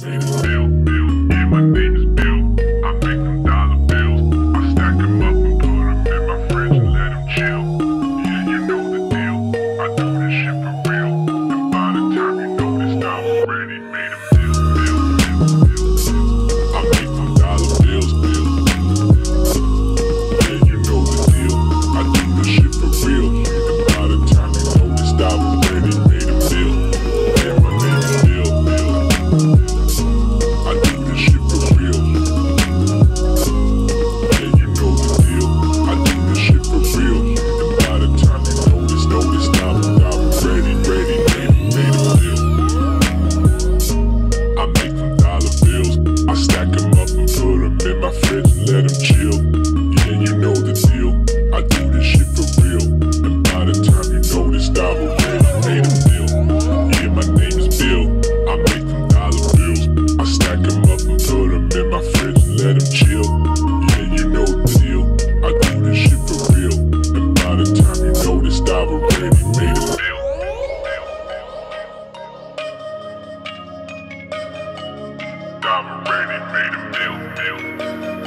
Feel, feel, Meu Deus.